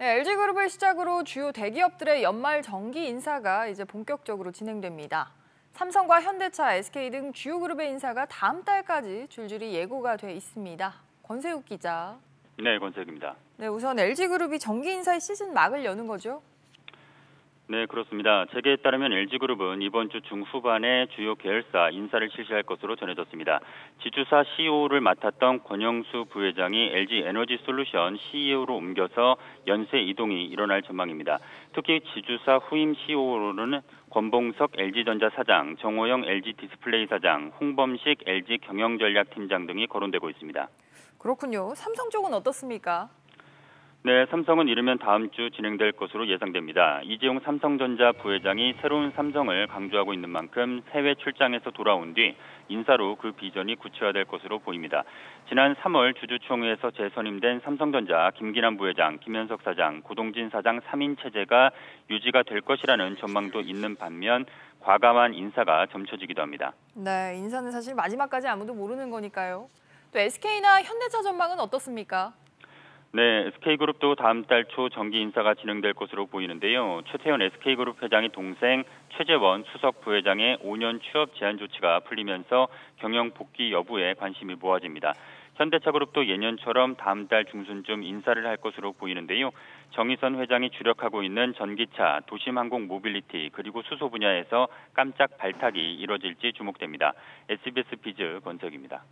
네, LG그룹을 시작으로 주요 대기업들의 연말 정기 인사가 이제 본격적으로 진행됩니다. 삼성과 현대차, SK 등 주요 그룹의 인사가 다음 달까지 줄줄이 예고가 돼 있습니다. 권세욱 기자. 네, 권세욱입니다. 네, 우선 LG그룹이 정기 인사의 시즌 막을 여는 거죠? 네, 그렇습니다. 재계에 따르면 LG그룹은 이번 주 중후반에 주요 계열사 인사를 실시할 것으로 전해졌습니다. 지주사 CEO를 맡았던 권영수 부회장이 LG 에너지 솔루션 CEO로 옮겨서 연쇄 이동이 일어날 전망입니다. 특히 지주사 후임 CEO로는 권봉석 LG전자 사장, 정호영 LG 디스플레이 사장, 홍범식 LG 경영전략팀장 등이 거론되고 있습니다. 그렇군요. 삼성 쪽은 어떻습니까? 네, 삼성은 이르면 다음 주 진행될 것으로 예상됩니다. 이재용 삼성전자 부회장이 새로운 삼성을 강조하고 있는 만큼 해외 출장에서 돌아온 뒤 인사로 그 비전이 구체화될 것으로 보입니다. 지난 3월 주주총회에서 재선임된 삼성전자 김기남 부회장, 김현석 사장, 고동진 사장 3인 체제가 유지가 될 것이라는 전망도 있는 반면 과감한 인사가 점쳐지기도 합니다. 네, 인사는 사실 마지막까지 아무도 모르는 거니까요. 또 SK나 현대차 전망은 어떻습니까? 네, SK그룹도 다음 달 초 정기 인사가 진행될 것으로 보이는데요. 최태현 SK그룹 회장의 동생 최재원 수석 부회장의 5년 취업 제한 조치가 풀리면서 경영 복귀 여부에 관심이 모아집니다. 현대차그룹도 예년처럼 다음 달 중순쯤 인사를 할 것으로 보이는데요. 정의선 회장이 주력하고 있는 전기차, 도심항공 모빌리티 그리고 수소 분야에서 깜짝 발탁이 이뤄질지 주목됩니다. SBS 비즈 권석입니다.